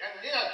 Janelinha!